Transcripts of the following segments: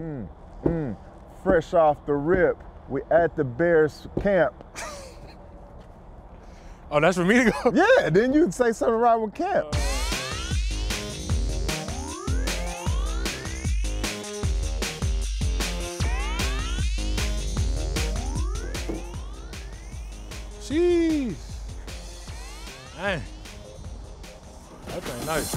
Mm, mm. Fresh off the rip, we at the Bears camp. Oh, that's for me to go? Yeah, then you'd say something right with camp. Jeez. Man. That thing nice.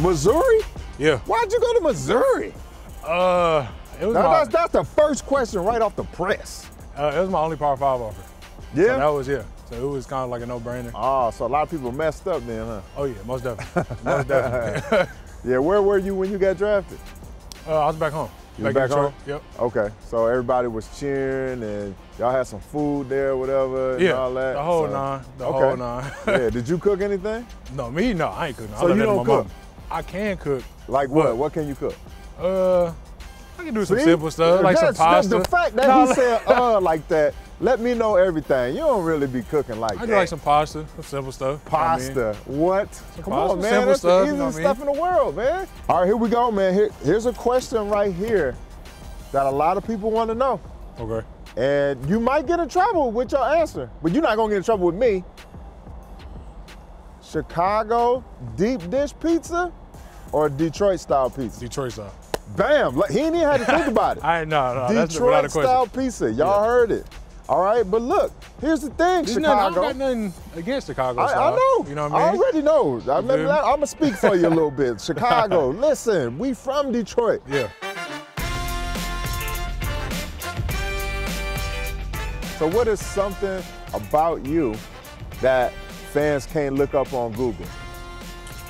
Missouri? Yeah. Why'd you go to Missouri? Uh, it was Now, my, that's, that's the first question right off the press. uh, it was my only Power Five offer. Yeah? So that was yeah. So it was kind of like a no-brainer. oh, so a lot of people messed up then, huh? Oh yeah, most definitely, most definitely. Yeah, where were you when you got drafted? uh, I was back home. You in back home? Yep. Okay, so everybody was cheering and y'all had some food there, whatever, and Yeah. all that. The whole so- nine. The okay. whole nine. yeah, did you cook anything? no, me no, I ain't cooking. So you don't cook? I can cook. Like what? What? Can you cook? Uh, I can do some See? simple stuff like some That's- that's pasta. The fact that No, he said uh like that, let me know everything. You don't really be cooking like that. I that. do like some pasta, some simple stuff. you know what I mean? Pasta. What? Come pasta, on, man. simple That's stuff, the you know easiest I stuff in the world, man. All right, here we go, man. Here, here's a question right here that a lot of people want to know. Okay. And you might get in trouble with your answer, but you're not gonna get in trouble with me. Chicago deep dish pizza or Detroit style pizza? Detroit style. Bam! Like, he ain't even had to think about it. I no no. Detroit style pizza. Y'all Yeah. heard it. All right, but look, here's the thing, There's nothing- I Chicago. don't got nothing against Chicago I. I know. You know what I mean? I already know. I, You feel me? am gonna speak for you a little bit. Chicago, listen, we from Detroit. Yeah. So what is something about you that fans can't look up on Google?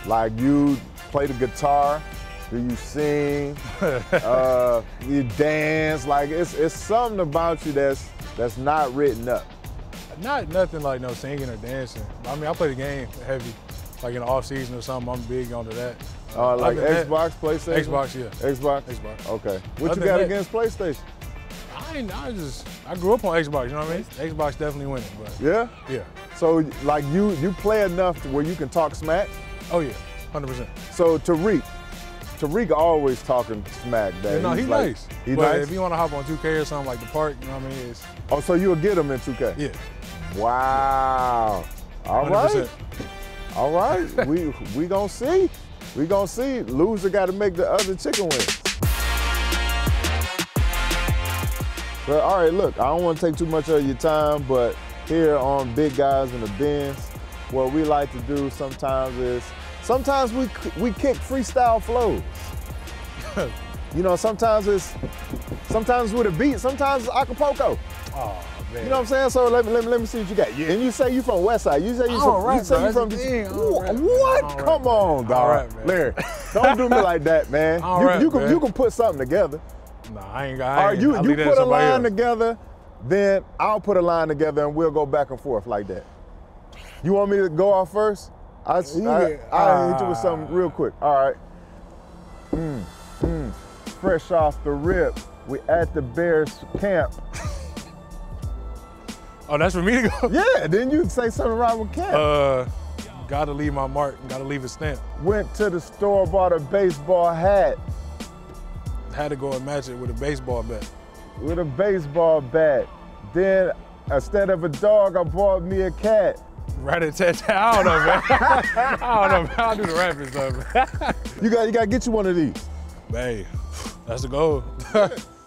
Like you play the guitar, do you sing, uh, you dance? Like it's it's something about you that's that's not written up. Not nothing like no singing or dancing. I mean, I play the game heavy, like in the off season or something. I'm big onto that. Uh, like other than that- Xbox, PlayStation. Xbox, yeah. Xbox. Xbox. Okay. What Other you got that- against PlayStation? I ain't. I just. I grew up on Xbox. You know what I mean? Xbox definitely winning, but Yeah. yeah. So like you you play enough to where you can talk smack. Oh yeah, hundred percent. So Tarik, Tarik always talking smack. That You know, he's he's like- nice. He but nice. if you want to hop on 2K or something like the park, you know what I mean? It's oh, so you'll get him in 2K. yeah. Wow. All 100%. right. All right. we we gonna see. We gonna see. Loser got to make the other chicken wings. But all right, look, I don't want to take too much of your time, but here on Big Guys in the Benz, what we like to do sometimes is sometimes we we kick freestyle flows. you know, sometimes it's sometimes with a beat, sometimes it's Acapulco. Oh man. You know what I'm saying? So let me let me let me see what you got. You- And you say you from West Side. You say you I from don't you say bro. you from That's the thing. I don't Wha- rap, man. What? Don't Come on, dog. don't man. Larry, don't do me like that, man. Don't You, rap, you can man. you can put something together. Nah, I ain't got. All right, you I'll you leave that to put a line else. together, then I'll put a line together and we'll go back and forth like that. You want me to go off first? I, I, Yeah. I'll hit you with something real quick. All right. Mm, mm. Fresh off the rip, we at the Bears camp. Oh, that's for me to go. Yeah, then you'd say something right with camp. Uh, gotta leave my mark. Gotta leave a stamp. Went to the store, bought a baseball hat Had to go and match it with a baseball bat. with a baseball bat. Then instead of a dog, I bought me a cat. Rat a tat tat. I don't know, man. I don't know, man. I'll do the rapping stuff. You got you got to get you one of these. hey, that's the goal.